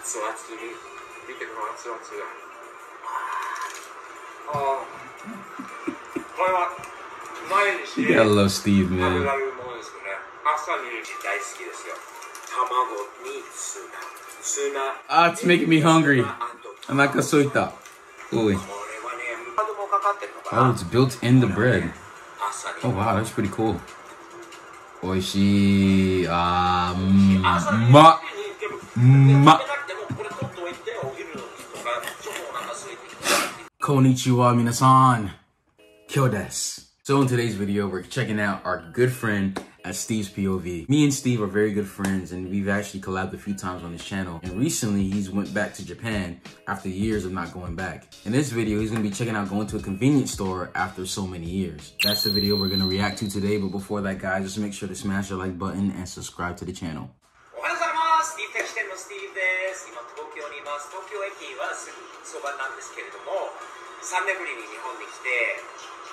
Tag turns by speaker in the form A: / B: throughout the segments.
A: 熱々に見てこの熱々がああこれは毎日
B: You gotta love Steve,
A: 食べ
B: man.
A: られるものですよね朝に大好きですよ卵にツナツナ
B: Ah, it's making me hungry.
A: あと
B: Anakasoita. Uy.
A: これはねカードもかかってるのか
B: Oh,
A: な
B: it's built in the bread.
A: 朝に
B: Oh, wow, that's pretty cool. Oishi. Ah, mm, ma. ま
A: 食べな
B: Konnichiwa, minasan. Kyo desu. So in today's video, we're checking out our good friend at Steve's POV. Me and Steve are very good friends and we've actually collabed a few times on his channel. And recently he's went back to Japan after years of not going back. In this video, he's gonna be checking out going to a convenience store after so many years. That's the video we're gonna react to today. But before that, guys, just make sure to smash the like button and subscribe to the channel.
A: そばなんですけれども、3年ぶりに日本に来て、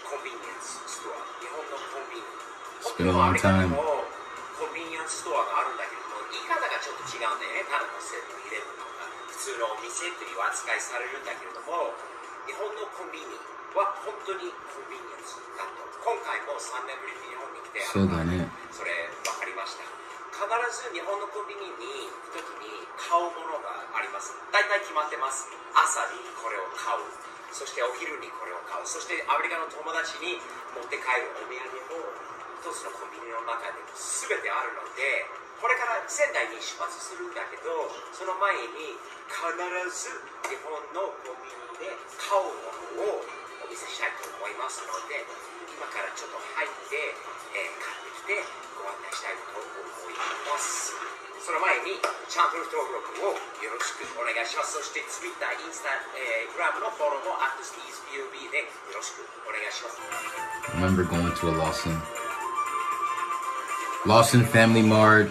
A: コンビニエンスストア、日本のコンビニ。
B: Long time.
A: もコンビニエンスストアがあるんだけれども、言い方がちょっと違うんでね、ただのセブンイレブンとか、普通のお店という扱いされるんだけれども、日本のコンビニは本当にコンビニエンスだと。今回も3年ぶりに日本に来て、
B: そうだね
A: それ分かりました必ず日本のコンビニに行く時に買うものがあります。大体決まってます。朝にこれを買う。そしてお昼にこれを買う。そしてアメリカの友達に持って帰るお土産も一つのコンビニの中で全てあるのでこれから仙台に出発するんだけどその前に必ず日本のコンビニで買うものをお見せしたいと思いますので今からちょっと入って、えー買ってきてご案内したいと思いますその前にチャンネル登録をよろしくお願いしますそして Twitter、インスタ、えー、グラムのフォローも AtSteve'sPOV でよろしくお願いします
B: remember going to a Lawson. Lawson Family Mart,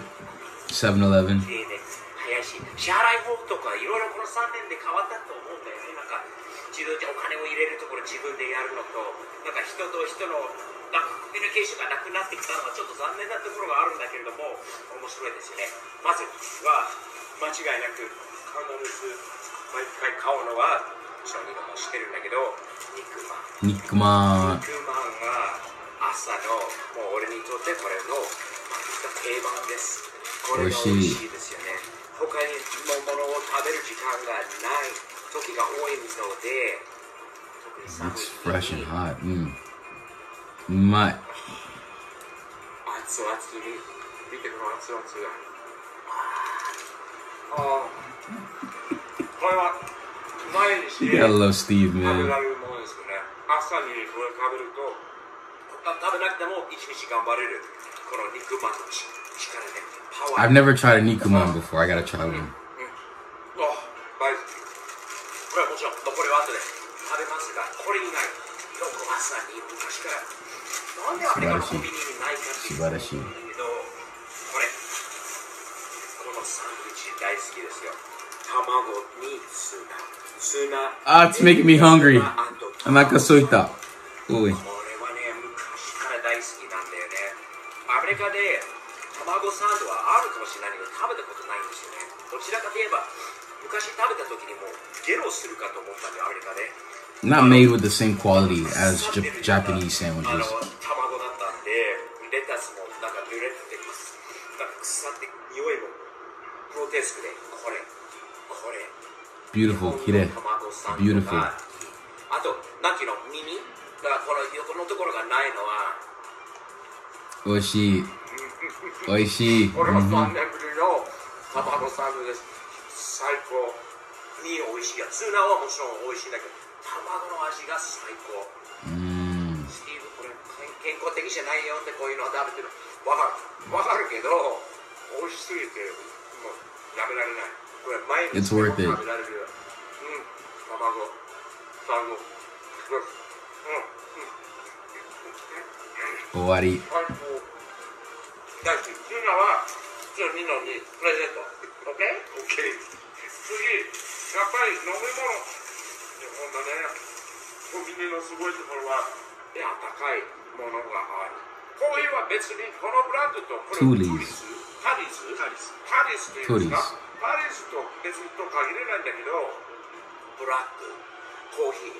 B: 7-Eleven.
A: 経営で早いし支払い方法とかいろいろこの3年で変わったと思うんだよね自動でお金を入れるところ自分でやるのとなんか人と人のコミュニケーションがなくなってきたのはちょっと残念なところがあるんだけれども面白いですよね。まずは間違いなく必ず毎回買うのはもちろん今も知ってるんだけど肉まん。
B: Nikma.
A: 肉まんが朝のもう俺にとってこれの定番です。これが美味しいですよね。他にものを食べる時間がない
B: It's fresh and hot. Mmm. My. You gotta love Steve, man. I've never tried a Nikuman before. I gotta try one.
A: ちろん残りは後で食べますがこれ以外どこまさに昔からなんでアメリカのコンビニにないかっていうこれこのサンドイッチ大好きですよ卵にツナツナ
B: Ah, it's making me hungry.
A: あと卵
B: Anakasoita. Uy.
A: これはね、昔から大好きなんだよね。アメリカで卵サンドはあるかもしれないけど、食べたことないんですよね。どちらかといえば、
B: Not made with the same quality as Japanese sandwiches.
A: 卵だったんで、レタスもなんか濡れてて、なんか腐って匂いもグロテスクで、これ、これ。
B: Beautiful. Kire.
A: 卵サンド
B: Beautiful.
A: があと、なんていうの、耳がこの横のところがないのは、
B: Oishi. Oishi.
A: これも
B: Mhm.
A: 3年ぶりの卵サンドです。最高に美味しいや。ツナはもちろん美味しいんだけど、卵の味が最高。
B: Mm.
A: スティーブ、これ健康的じゃないよってこういうの食べてる。わかる。わかるけど、美味しすぎて、もうやめられない。これ毎日.食べられるよ。うん。卵、サンド。うん。うん。
B: Owari.
A: 最高。だし、ツナは、普通にのにプレゼント。オッケーオッケー。次、やっぱり飲み物。日本のね、コンビニのすごいところは、いや、高いものがある。コーヒーは別に、このブランドと、これトゥリスタリスタリスタリス。っていうんですかパリスと別にと限れないんだけどブラック。コーヒー。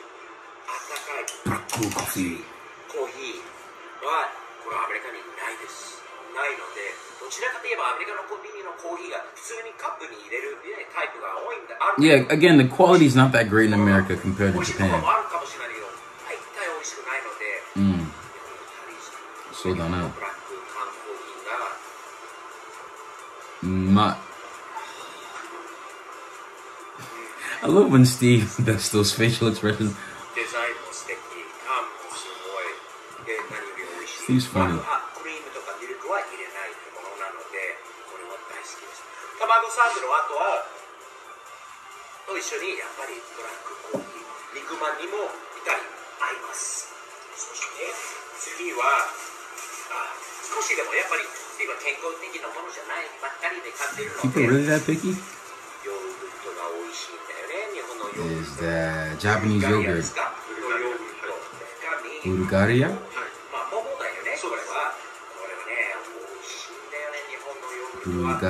A: あったかい。
B: ブラックコーヒー。
A: コーヒー。はこれアメリカにないですないのでどちらかといえばアメリカのコンビニのコーヒーが普通にカップに入れる、ね、タイプが多いんだある
B: Yeah, again, the quality is not that great in America compared to
A: 美味しいとこ
B: Japan.
A: ろもあるかもしれないけど大体美味しくないので
B: うん。
A: そう
B: だな
A: ブラック缶コーヒーが
B: うまい。I love when Steve does those facial expressions.
A: デザインも素敵缶もすごいで何より美味しい
B: He's funny.
A: サンドの後はと一緒にやっぱりブラックコーヒー肉まんにもいたり合いますそして次はあ少しでもやっぱり次は健康的なものじゃないばっかりで買っているの
B: People
A: で
B: really that picky? Is
A: ト
B: that Japanese yogurt? Bulgaria?
A: ま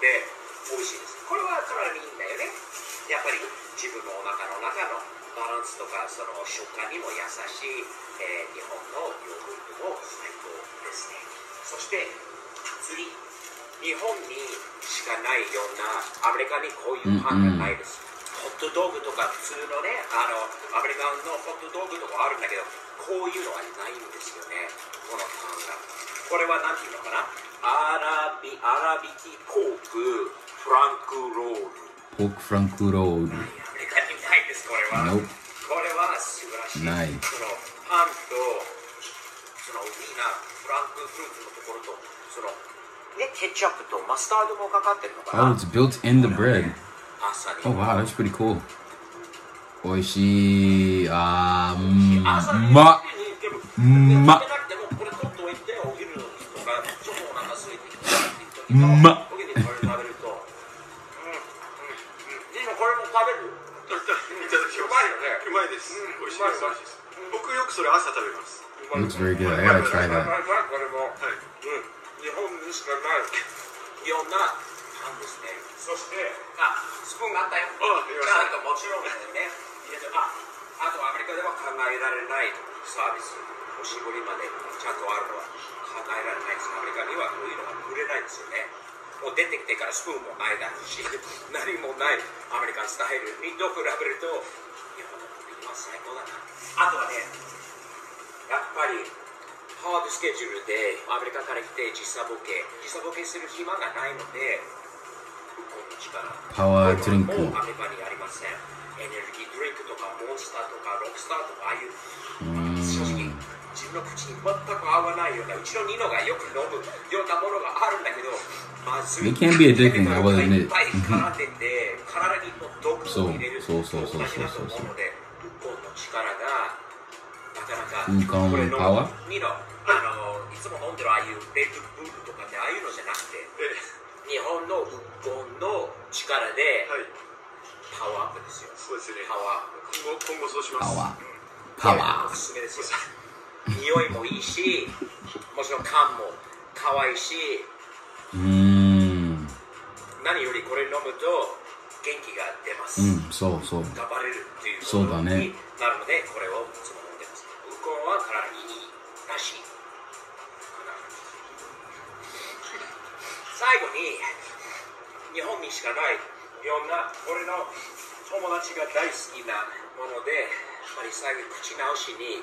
A: で、美味しいです。これは体にいいんだよね。やっぱり自分のお腹の中のバランスとか、その食感にも優しい、えー日本のヨーグルトも最高ですね。そして、次。日本にしかないようなアメリカにこういうパンがないです、ホットドッグとか普通のねあのアメリカのホットドッグとかあるんだけどこういうのはないんですよねこのパンがこれは何ていうのかな？アラビアラビキポークフランクロール
B: Pork franku road.
A: アメリカにないですこれは
B: Nope.
A: これは素晴らしい
B: ない
A: そのパンとそのウィーナーフランクフルーツのところとそのねケチャップとマスタードもかかってるのかな
B: ？Oh, it's built in the bread. Oh wow, that's pretty cool. Oishi. Ah,
A: 朝に
B: ma. ま
A: まう
B: ま
A: お昼にこれ食べるとうん。うん。これも食べるう
C: ま
A: い
C: です僕よくそれ朝食べます
B: Looks very good. I gotta try that.
A: 日本にしかないようなパンですねそしてあスプーンがあったよ
C: あありま
A: ち
C: した
A: ゃん。ともちろん。ね入れてああとアメリカでは考えられないサービスおしぼりまでちゃん。とあるのは考えられないですアメリカにはこういうのが売れないですよね。もう出てきてからスプーンもないだろうし 何もないアメリカンスタイルにと比べると日本のコンビニは最高だなあとはねやっぱりハードスケジュールでアメリカから来て時差ボケ時差ボケする暇がないので
B: パワードリンク。
A: もうアメリカにありません。エネルギードリンクとかモンスターとかロックスターとかああいう自分の口に全く合わないようなうちのニノがよく飲むようなものがあるんだけどまず
B: can be addicting, I.
A: いっぱい絡んでて体にも毒を入れる
B: そうそうそうそう。
A: 同じだと思うのでウコンの力がなかなか
B: ウコン
A: これ飲む
B: パワ
A: ニノあのいつも飲んでるああいうレッドブルとかってああいうのじゃなくて
C: え
A: 日本のウコンの力で
C: はい。
A: パワーアップですよ。
C: そうですね。
A: パワーアップ。
C: 今後今後そうします。
B: パワー。パワ
A: おすすめですよ匂いもいいしもちろん缶も可愛いし
B: ー。うーん。
A: 何よりこれ飲むと元気が出ます、
B: うん、そうそう。
A: 頑張れるっていう
B: そうだね
A: になるのでこれをいつも飲んでますウコンは体にいいらしい最後に日本にしかないような俺の友達が大好きなものでやっぱり最後口直しに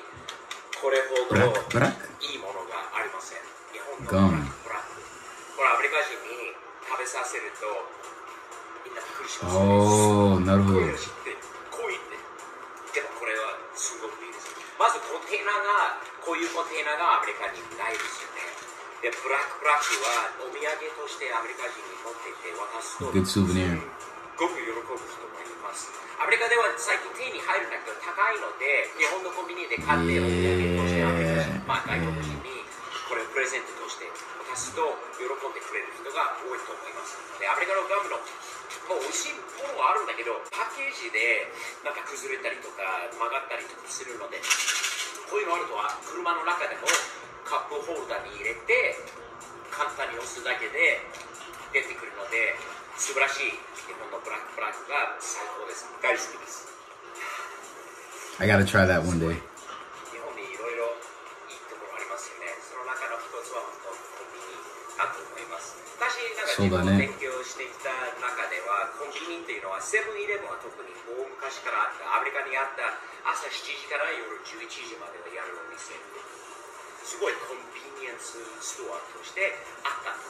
A: これほど
B: ブラック？
A: いいものがありません。日本のブラック。これアメリカ人に食べさせるとみんなびっくりします。
B: おー、なるほど。
A: こういってで。もこれはすごくいいです。まずコンテナがこういうコンテナがアメリカにないですよね。でブラックブラックはお土産としてアメリカ人に持っていて渡すと
B: Good souvenir.
A: すごく喜ぶ人もいます。アメリカでは最近手に入るんだけど高いので日本のコンビニで買ってお土産としてあげる、まあ、外国人にこれをプレゼントとして渡すと喜んでくれる人が多いと思いますでアメリカのガムのもう美味しいものはあるんだけどパッケージでなんか崩れたりとか曲がったりとかするのでこういうのあるとは車の中でもカップホルダーに入れて簡単に押すだけで出てくるので素晴らしい日本のブラックブラが最高です。大好きです。
B: I gotta try that one day.
A: 日本にいろいろいいところありますよね。その中の一つは本当コンビニだと思います。私なんか自分の勉強してきた中では、コンビニっていうのはセブンイレブンは特に大昔からあったアメリカにあった朝7時から夜11時までやるお店。すごいコンビニエンスストアとしてあったと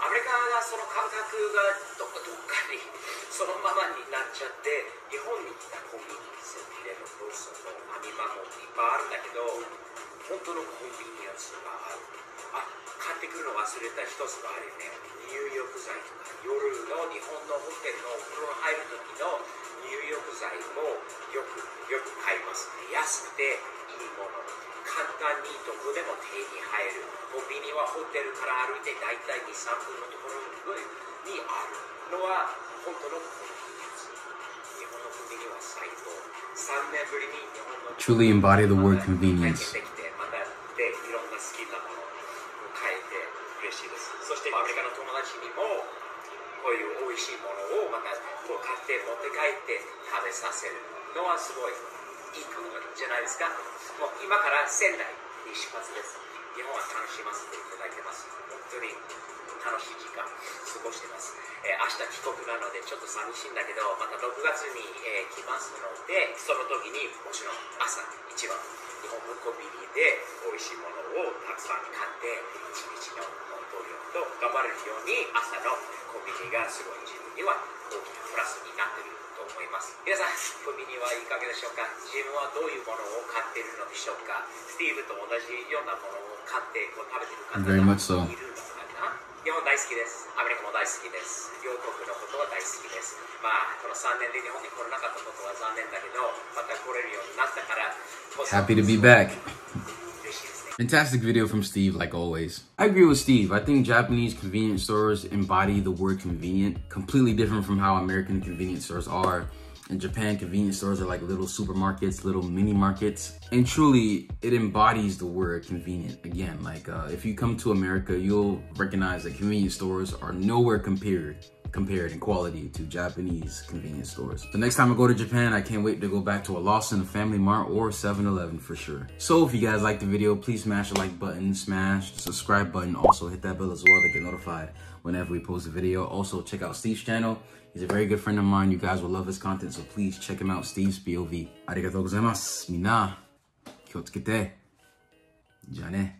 A: アメリカがその感覚がどっかどっかにそのままになっちゃって日本に来たコンビニセブンイレブンローソンのファミマもいっぱいあるんだけど本当のコンビニエンスがある。あ買ってくるの忘れた一つがあるよね。入浴剤とか夜の日本のホテルのお風呂入るますね安くていいもの簡単にどこでも手に入るコンビニはホテルから歩いて大体23分のところにあるのは本当のコンビニエンス日本のコンビニは最高。3年ぶりに日本の
B: Truly embody the word convenience.
A: 験できてまたでいろんな好きなものを変えて嬉しいですそしてアメリカの友達にもこういう美味しいものをまたこう買って持って帰って食べさせるのはすごい。いいことじゃないですか。もう今から仙台に出発です。日本は楽しませていただいてます。本当に楽しい時間過ごしてます、えー明日帰国なのでちょっと寂しいんだけどまた6月に、えー来ますのでその時にもちろん朝一番日本のコンビニで美味しいものをたくさん買って一日の同僚と頑張れるように朝のコンビニがすごい自分には大きなプラスになっている。思います。皆さんコンビニはいかがでしょうか？自分はどういうものを買っているのでしょうか？スティーブと同じようなものを買ってこう食べてる方が.いるのかな？日本大好きです。アメリカも大好きです。両国のことは大好きです。まあこの3年で日本に来れなかったことは残念だけどまた来れるようになったから
B: Happy to be back. Fantastic video from Steve, like always. I agree with Steve. I think Japanese convenience stores embody the word convenient, completely different from how American convenience stores are. In Japan, convenience stores are like little supermarkets, little mini markets. And truly, it embodies the word convenient. Again, like uh, if you come to America, you'll recognize that convenience stores are nowhere compared compared in quality to Japanese convenience stores. The next time I go to Japan, I can't wait to go back to a Lawson, a Family Mart, or 7-Eleven for sure. So if you guys like the video, please smash the like button, smash the subscribe button, also hit that bell as well to get notified whenever we post a video. Also check out Steve's channel. He's a very good friend of mine. You guys will love his content, so please check him out, Steve's POV. ありがとうございます。みんな、気をつけて。じゃあね。